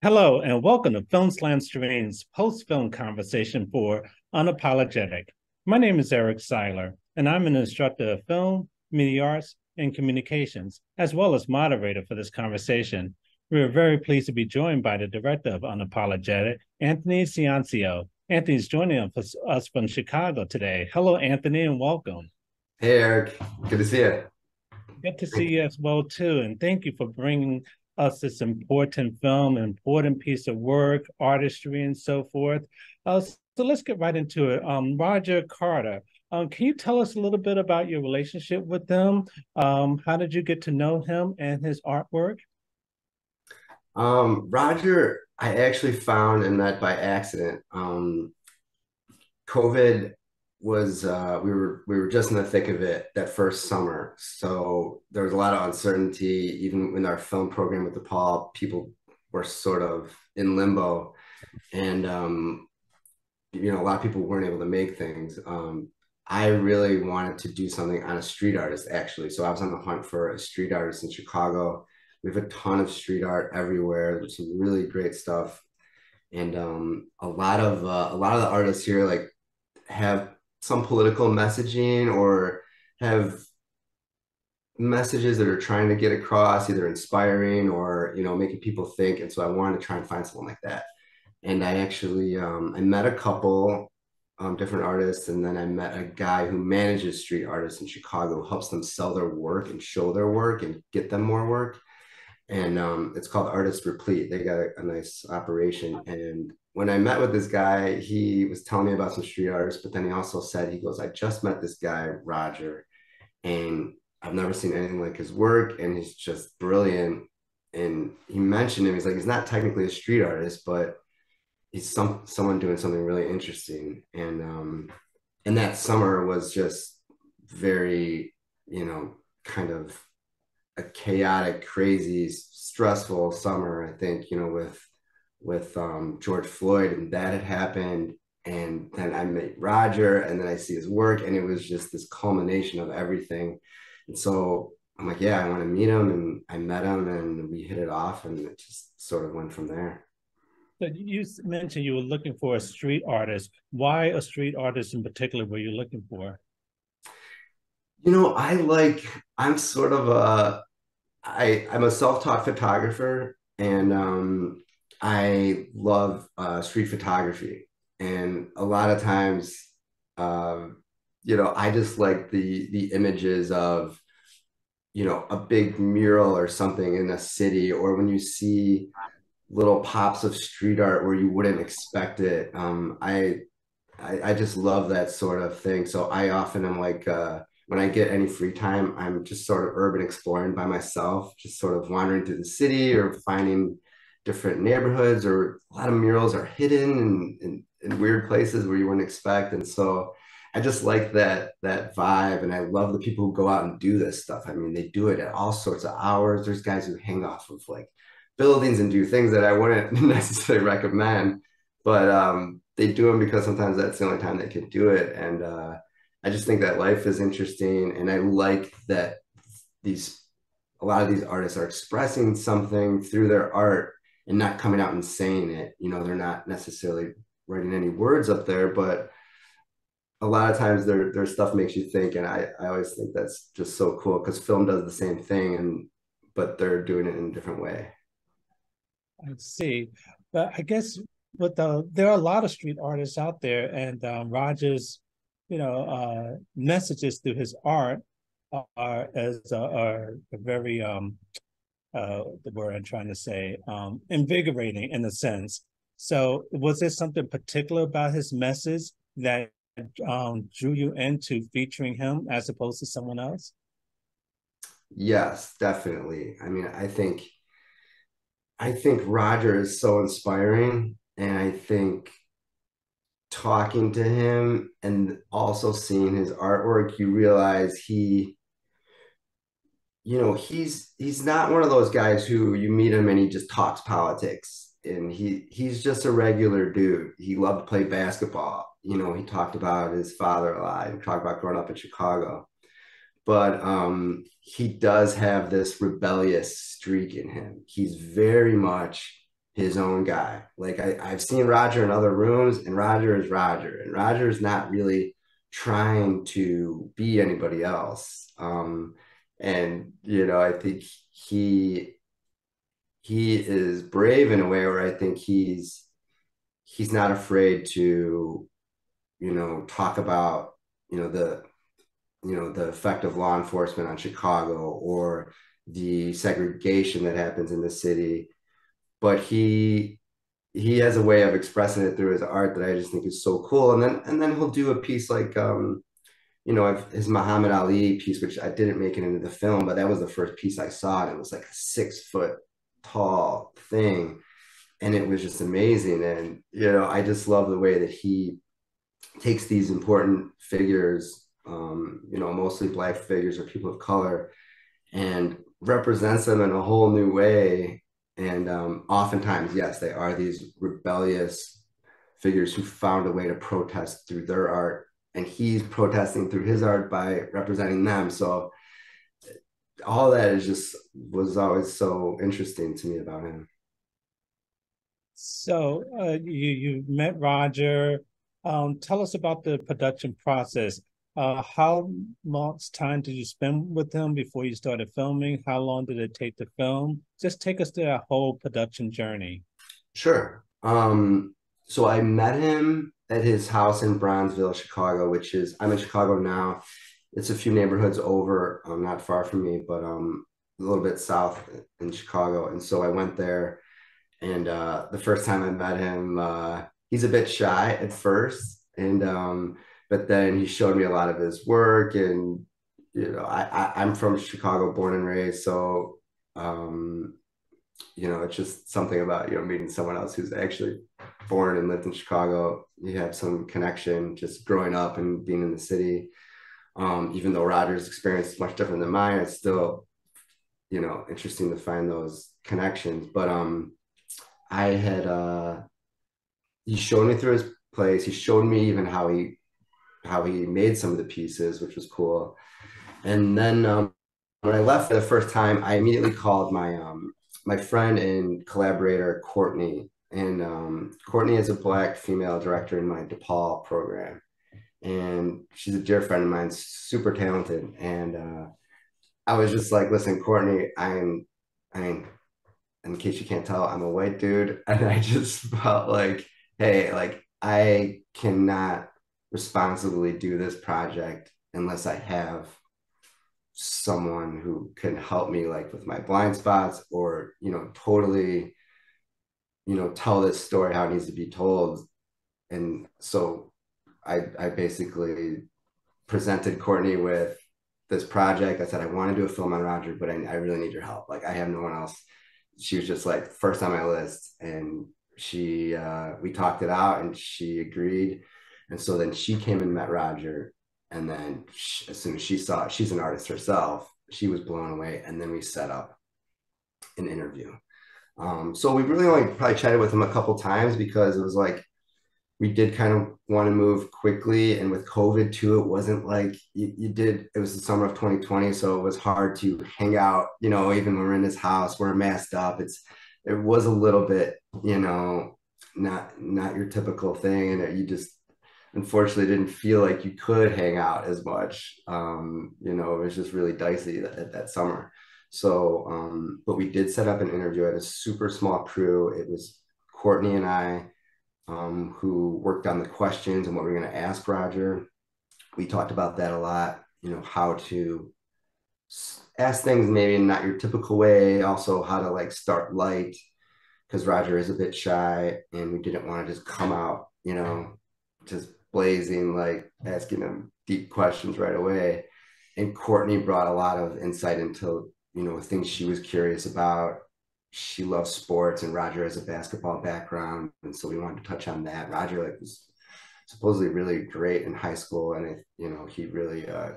Hello, and welcome to FilmSlam Streams post film conversation for Unapologetic. My name is Eric Siler, and I'm an instructor of film, media arts, and communications, as well as moderator for this conversation. We are very pleased to be joined by the director of Unapologetic, Anthony Ciancio. Anthony's joining us from Chicago today. Hello, Anthony, and welcome. Hey, Eric. Good to see you. Good to see you as well, too. And thank you for bringing us this important film, important piece of work, artistry, and so forth. Uh, so let's get right into it. Um, Roger Carter, um, can you tell us a little bit about your relationship with them? Um, how did you get to know him and his artwork? Um, Roger, I actually found and met by accident. Um, COVID was uh, we were we were just in the thick of it that first summer, so there was a lot of uncertainty. Even in our film program with DePaul, people were sort of in limbo, and um, you know a lot of people weren't able to make things. Um, I really wanted to do something on a street artist actually, so I was on the hunt for a street artist in Chicago. We have a ton of street art everywhere. There's some really great stuff, and um, a lot of uh, a lot of the artists here like have some political messaging or have messages that are trying to get across either inspiring or you know making people think. And so i wanted to try and find someone like that. And i actually um, i met a couple um, different artists. And then i met a guy who manages street artists in chicago helps them sell their work and show their work and get them more work. And um, it's called artist replete. They got a, a nice operation. And when I met with this guy, he was telling me about some street artists, but then he also said, he goes, I just met this guy, Roger, and I've never seen anything like his work, and he's just brilliant. And he mentioned him, he's like, he's not technically a street artist, but he's some someone doing something really interesting. And um, and that summer was just very, you know, kind of a chaotic, crazy, stressful summer, I think, you know, with with um, George Floyd, and that had happened. And then I met Roger, and then I see his work, and it was just this culmination of everything. And so I'm like, yeah, I want to meet him, and I met him, and we hit it off, and it just sort of went from there. So you mentioned you were looking for a street artist. Why a street artist in particular were you looking for? You know, I like, I'm sort of a, I, I'm a self-taught photographer, and um, I love uh, street photography, and a lot of times, uh, you know, I just like the the images of, you know, a big mural or something in a city, or when you see little pops of street art where you wouldn't expect it. Um, I, I, I just love that sort of thing. So I often am like. Uh, when I get any free time, I'm just sort of urban exploring by myself, just sort of wandering through the city or finding different neighborhoods or a lot of murals are hidden in, in, in weird places where you wouldn't expect. And so I just like that that vibe, and I love the people who go out and do this stuff. I mean, they do it at all sorts of hours. There's guys who hang off of like buildings and do things that I wouldn't necessarily recommend, but um, they do them because sometimes that's the only time they can do it. And uh, I just think that life is interesting, and I like that these a lot of these artists are expressing something through their art and not coming out and saying it. You know, they're not necessarily writing any words up there, but a lot of times their their stuff makes you think, and I I always think that's just so cool because film does the same thing, and but they're doing it in a different way. I see, but I guess with the there are a lot of street artists out there, and um, Rogers, you know, uh, messages through his art are as uh, are very um, uh, the word I'm trying to say, um, invigorating in a sense. So, was there something particular about his message that um, drew you into featuring him as opposed to someone else? Yes, definitely. I mean, I think, I think Roger is so inspiring, and I think talking to him and also seeing his artwork, you realize he you know, he's he's not one of those guys who you meet him and he just talks politics. And he he's just a regular dude. He loved to play basketball. You know, he talked about his father a lot. He talked about growing up in Chicago. But um, he does have this rebellious streak in him. He's very much his own guy. Like I, I've seen Roger in other rooms, and Roger is Roger, and Roger is not really trying to be anybody else. Um, and you know, I think he he is brave in a way where I think he's he's not afraid to, you know, talk about you know the you know the effect of law enforcement on Chicago or the segregation that happens in the city but he he has a way of expressing it through his art that I just think is so cool. And then and then he'll do a piece like um, you know, his Muhammad Ali piece, which I didn't make it into the film, but that was the first piece I saw. And it was like a six foot tall thing. And it was just amazing. And, you know, I just love the way that he takes these important figures, um, you know, mostly black figures or people of color, and represents them in a whole new way and um, oftentimes, yes, they are these rebellious figures who found a way to protest through their art. And he's protesting through his art by representing them. So all that is just was always so interesting to me about him. So uh, you you met Roger. Um, tell us about the production process. Uh, how much time did you spend with him before you started filming? How long did it take to film? Just take us through that whole production journey. Sure. Um, so I met him at his house in Bronzeville, Chicago, which is I'm in Chicago now. It's a few neighborhoods over, um, not far from me, but um, a little bit south in Chicago. And so I went there, and uh, the first time I met him, uh, he's a bit shy at first, and um, but then he showed me a lot of his work and you know I, I am from chicago born and raised so um you know it's just something about you know meeting someone else who's actually born and lived in chicago. You have some connection just growing up and being in the city. Um even though roger's experience is much different than mine it's still you know interesting to find those connections. But um i had uh he showed me through his place he showed me even how he how he made some of the pieces, which was cool. And then um, when I left for the first time, I immediately called my um, my friend and collaborator Courtney, and um, Courtney is a black female director in my DePaul program, and she's a dear friend of mine, super talented. And uh, I was just like, listen, Courtney, I'm, I'm, in case you can't tell, I'm a white dude, and I just felt like, hey, like I cannot responsibly do this project unless I have someone who can help me like with my blind spots or you know totally you know tell this story how it needs to be told. And so i i basically presented courtney with this project. I said i want to do a film on roger but I, I really need your help. Like i have no one else. She was just like first on my list and she uh we talked it out and she agreed. And so then she came and met Roger. And then she, as soon as she saw it, she's an artist herself, she was blown away. And then we set up an interview. Um, so we really only probably chatted with him a couple times because it was like we did kind of want to move quickly. And with COVID too, it wasn't like you, you, did, it was the summer of 2020. So it was hard to hang out, you know, even when we're in his house, we're masked up. It's, it was a little bit, you know, not, not your typical thing. And you just, unfortunately didn't feel like you could hang out as much. Um, you know, it was just really dicey that, that summer. So, um, but we did set up an interview at a super small crew. It was Courtney and I um, who worked on the questions and what we are going to ask Roger. We talked about that a lot, you know, how to ask things maybe in not your typical way, also how to like start light because Roger is a bit shy and we didn't want to just come out, you know, just blazing, like asking them deep questions right away. And Courtney brought a lot of insight into, you know, things she was curious about. She loves sports, and Roger has a basketball background, and so we wanted to touch on that. Roger like was supposedly really great in high school, and it, you know, he really uh,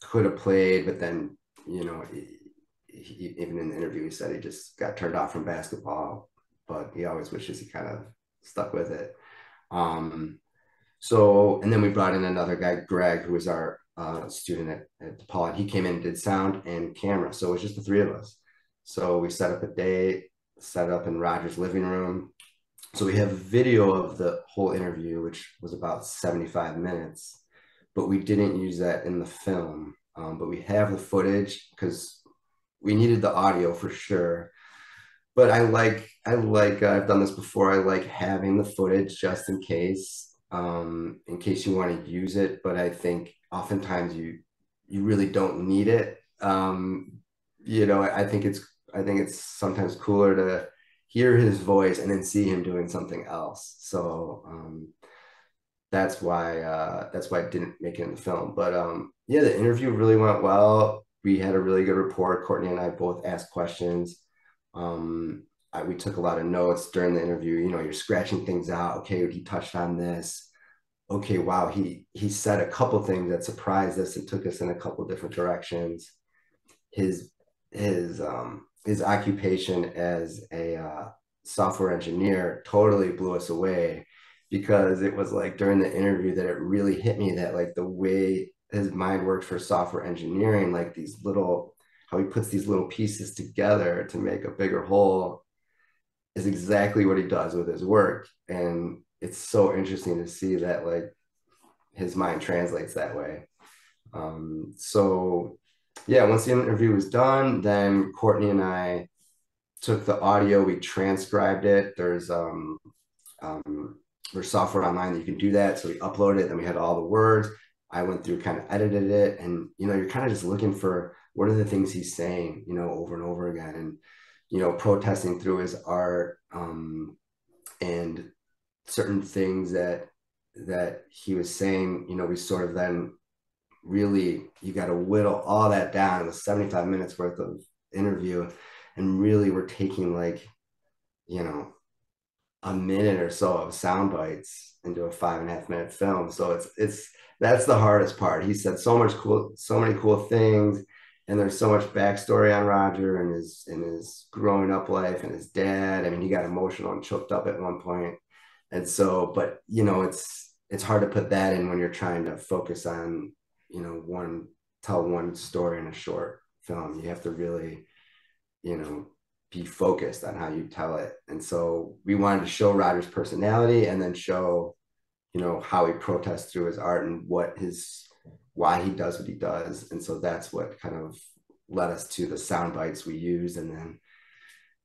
could have played, but then, you know, he, he, even in the interview, he said he just got turned off from basketball, but he always wishes he kind of stuck with it. Um, so, and then we brought in another guy, Greg, who was our uh, student at, at DePaul, and he came in and did sound and camera. So it was just the three of us. So we set up a date. set up in Roger's living room. So we have video of the whole interview, which was about 75 minutes, but we didn't use that in the film. Um, but we have the footage because we needed the audio for sure. But I like, I like, uh, I've done this before. I like having the footage just in case, um, in case you want to use it. But I think oftentimes you, you really don't need it. Um, you know, I think it's, I think it's sometimes cooler to hear his voice and then see him doing something else. So um, that's why uh, that's why I didn't make it in the film. But um, yeah, the interview really went well. We had a really good rapport. Courtney and I both asked questions. Um, I, we took a lot of notes during the interview. You know, you're scratching things out. Okay, he touched on this. Okay, wow, he he said a couple things that surprised us and took us in a couple different directions. His his um his occupation as a uh, software engineer totally blew us away because it was like during the interview that it really hit me that like the way his mind worked for software engineering, like these little how he puts these little pieces together to make a bigger whole is exactly what he does with his work. And it's so interesting to see that like his mind translates that way. Um, so yeah, once the interview was done, then Courtney and I took the audio, we transcribed it. There's um, um there's software online that you can do that. So we uploaded it, then we had all the words. I went through, kind of edited it, and you know, you're kind of just looking for what are the things he's saying, you know, over and over again, and you know, protesting through his art, um, and certain things that that he was saying, you know, we sort of then really you got to whittle all that down. Was 75 minutes worth of interview, and really we're taking like, you know, a minute or so of sound bites into a five and a half minute film. So it's it's that's the hardest part. He said so much cool, so many cool things, and there's so much backstory on Roger and his and his growing up life and his dad. I mean, he got emotional and choked up at one point, and so, but you know, it's it's hard to put that in when you're trying to focus on you know one tell one story in a short film. You have to really you know be focused on how you tell it. And so we wanted to show roger's personality and then show you know how he protests through his art and what his why he does what he does. And so that's what kind of led us to the sound bites we use and then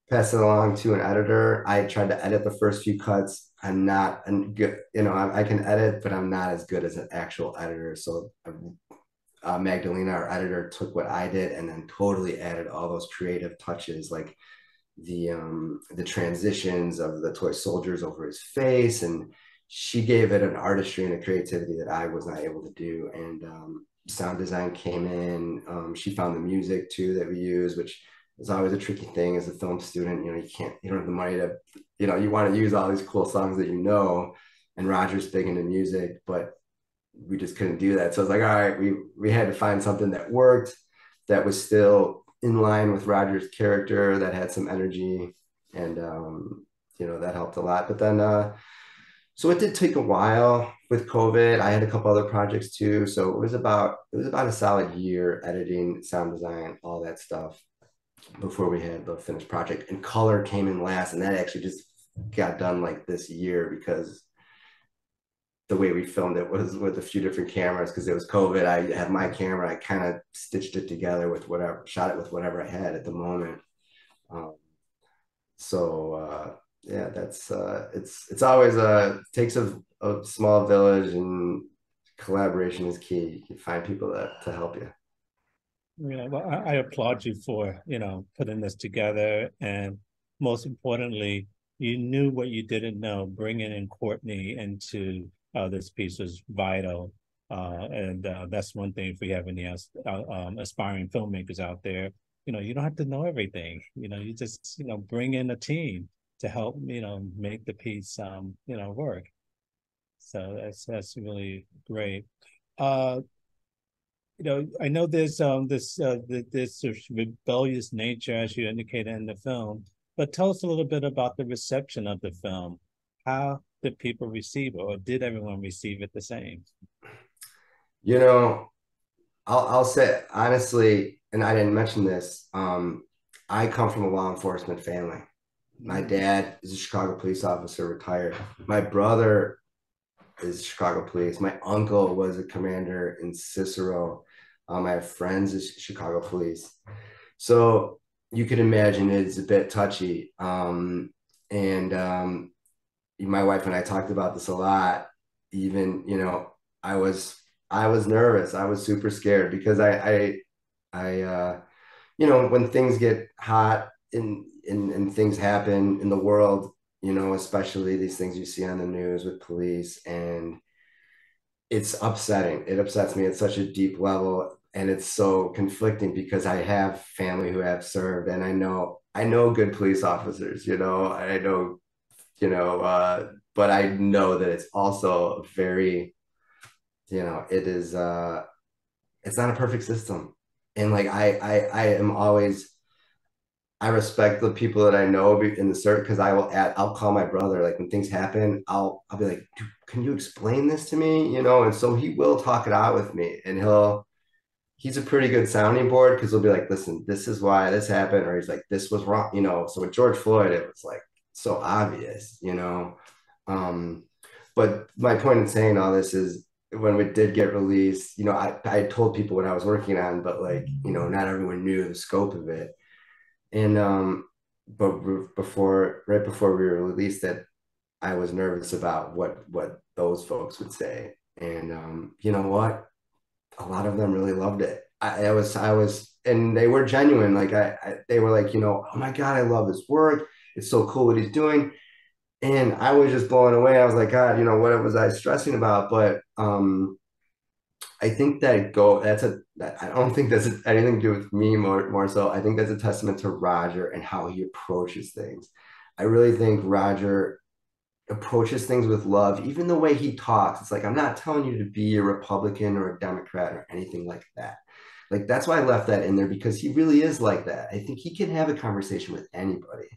pass it along to an editor. I tried to edit the first few cuts. I'm not good, you know, I, I, can edit, but I'm not as good as an actual editor. So uh, Magdalena, our editor, took what I did and then totally added all those creative touches, like the um, the transitions of the toy soldiers over his face, and she gave it an artistry and a creativity that I was not able to do. And um, sound design came in. Um, she found the music too that we use, which is always a tricky thing as a film student. You know, you can't, you don't have the money to you know, you want to use all these cool songs that you know. And Roger's big into music, but we just couldn't do that. So it's like, all right, we we had to find something that worked, that was still in line with Roger's character, that had some energy, and um, you know that helped a lot. But then, uh, so it did take a while with COVID. I had a couple other projects too, so it was about it was about a solid year editing, sound design, all that stuff before we had the finished project. And color came in last, and that actually just got done like this year because the way we filmed it was with a few different cameras because it was COVID. I had my camera, I kind of stitched it together with whatever, shot it with whatever I had at the moment. Um, so uh, yeah, that's uh, it's it's always a takes a, a small village and collaboration is key. You can find people that to help you. Yeah, well, I, I applaud you for you know putting this together, and most importantly, you knew what you didn't know. Bringing in Courtney into uh, this piece was vital. Uh, and uh, that's one thing if we have any um, aspiring filmmakers out there, you know, you don't have to know everything. You know, you just, you know, bring in a team to help, you know, make the piece, um, you know, work. So that's that's really great. Uh, you know, I know there's um this uh, this rebellious nature, as you indicated in the film, but tell us a little bit about the reception of the film. How did people receive it, or did everyone receive it the same? You know, I'll, I'll say honestly, and I didn't mention this. Um, I come from a law enforcement family, my dad is a Chicago police officer, retired. My brother is Chicago police. My uncle was a commander in Cicero. Um, I have friends is Chicago police. So you can imagine it's a bit touchy. Um, and um, my wife and I talked about this a lot. Even, you know, I was I was nervous. I was super scared because I I I uh, you know, when things get hot and and, and things happen in the world, you know, especially these things you see on the news with police and it's upsetting. It upsets me at such a deep level and it's so conflicting because I have family who have served and I know I know good police officers, you know, I know, you know, uh, but I know that it's also very, you know, it is uh it's not a perfect system. And like I I I am always I respect the people that I know in the circuit because I will add, I'll call my brother like when things happen, I'll I'll be like, can you explain this to me? You know, and so he will talk it out with me and he'll he's a pretty good sounding board because he'll be like, listen, this is why this happened, or he's like, this was wrong, you know. So with George Floyd, it was like so obvious, you know. Um, but my point in saying all this is when we did get released, you know, I, I told people what I was working on, but like, you know, not everyone knew the scope of it and um but before right before we released that i was nervous about what what those folks would say. And um you know what? A lot of them really loved it. I, I was i was and they were genuine. Like I, I they were like you know oh my god i love his work. It's so cool what he's doing. And i was just blown away. I was like god you know what was i stressing about? But um I think that go that's a I don't think that's anything to do with me more more so. I think that's a testament to Roger and how he approaches things. I really think Roger approaches things with love, even the way he talks. It's like I'm not telling you to be a Republican or a Democrat or anything like that. Like that's why I left that in there because he really is like that. I think he can have a conversation with anybody.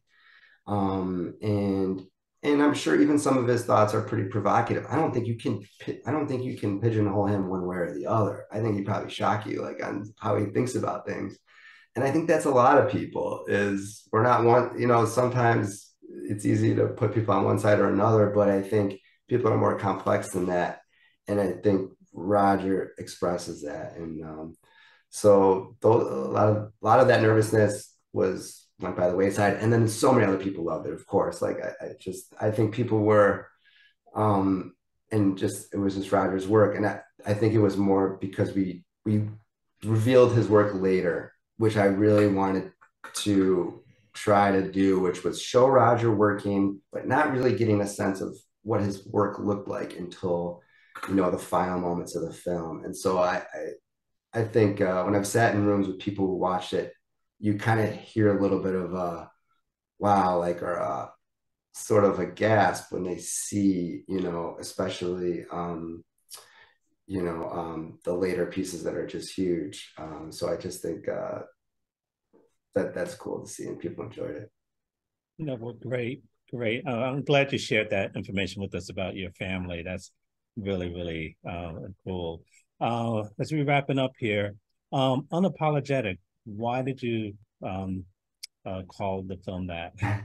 Um, and and I'm sure even some of his thoughts are pretty provocative. I don't think you can I don't think you can pigeonhole him one way or the other. I think he'd probably shock you like on how he thinks about things. And I think that's a lot of people is we're not one, you know, sometimes it's easy to put people on one side or another, but I think people are more complex than that. And I think Roger expresses that. And um, so those, a lot of a lot of that nervousness was went by the wayside. And then so many other people loved it, of course. Like I, I just I think people were um and just it was just Roger's work. And I, I think it was more because we we revealed his work later, which I really wanted to try to do, which was show Roger working, but not really getting a sense of what his work looked like until you know the final moments of the film. And so I I, I think uh, when I've sat in rooms with people who watched it you kind of hear a little bit of a wow, like or a sort of a gasp when they see, you know, especially um, you know, um, the later pieces that are just huge. Um, so I just think uh, that that's cool to see and people enjoyed it. No, well, great, great. Uh, I'm glad you shared that information with us about your family. That's really, really uh, cool. Uh, as we're wrapping up here, um, unapologetic why did you um, uh, call the film that?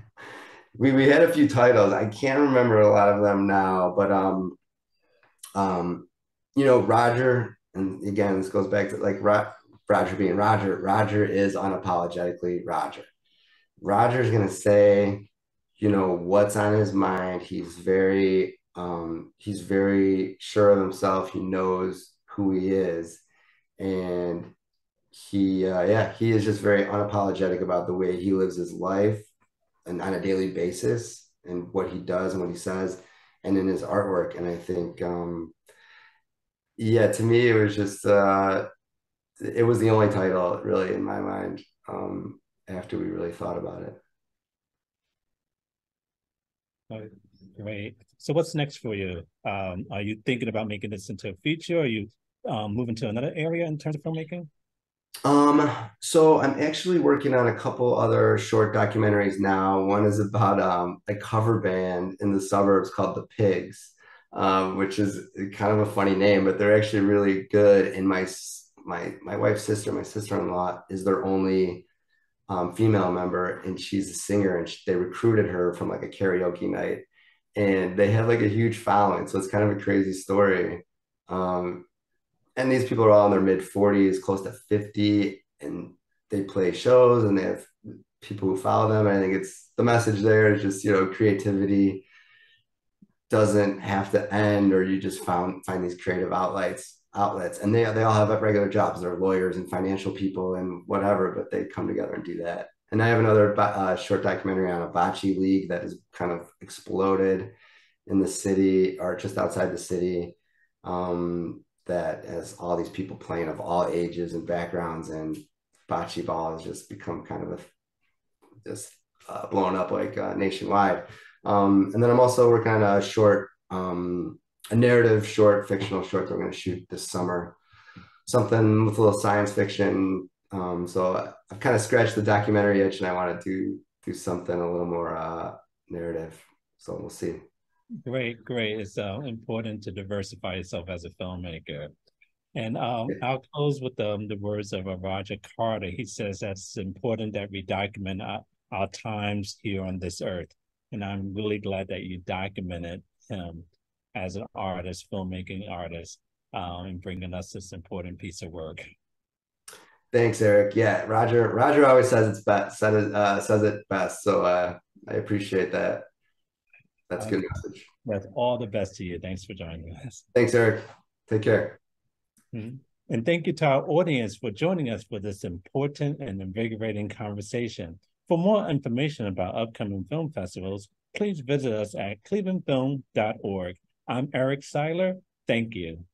we we had a few titles. I can't remember a lot of them now, but um, um, you know, Roger, and again, this goes back to like Ro- Roger being Roger. Roger is unapologetically Roger. Roger's gonna say, you know, what's on his mind. He's very um, he's very sure of himself. He knows who he is, and he uh, yeah he is just very unapologetic about the way he lives his life and on a daily basis and what he does and what he says and in his artwork. And i think um yeah to me it was just uh it was the only title really in my mind um after we really thought about it. Great so what's next for you? Um are you thinking about making this into a feature? Are you um, moving to another area in terms of filmmaking um, so I'm actually working on a couple other short documentaries now. One is about um, a cover band in the suburbs called the Pigs, um, which is kind of a funny name, but they're actually really good. And my my my wife's sister, my sister-in-law, is their only um, female member, and she's a singer, and she, they recruited her from like a karaoke night, and they have like a huge following. So it's kind of a crazy story. Um, and these people are all in their mid 40s, close to 50, and they play shows and they have people who follow them. And I think it's the message there is just, you know, creativity doesn't have to end or you just found find these creative outlets outlets. And they they all have regular jobs. They're lawyers and financial people and whatever but they come together and do that. And i have another uh, short documentary on a bocce league that has kind of exploded in the city or just outside the city. Um, that has all these people playing of all ages and backgrounds and bocce ball has just become kind of a just uh, blown up like uh, nationwide um, and then I'm also working on a short, um, a narrative short, fictional short that I'm going to shoot this summer. Something with a little science fiction. Um, so I've kind of scratched the documentary itch, and I want to do do something a little more uh, narrative. So we'll see. Great, great. It's uh, important to diversify yourself as a filmmaker. And um, I'll close with the, the words of uh, Roger Carter. He says that it's important that we document our, our times here on this earth and I'm really glad that you documented him as an artist, filmmaking artist, um, and bringing us this important piece of work. Thanks, Eric. Yeah, Roger. Roger always says it's best. Says it, uh, says it best. So uh, I appreciate that. That's a good message. That's all the best to you. Thanks for joining us. Thanks, Eric. Take care. Mm-hmm. And thank you to our audience for joining us for this important and invigorating conversation. For more information about upcoming film festivals, please visit us at clevelandfilm.org. I'm Eric Siler. Thank you.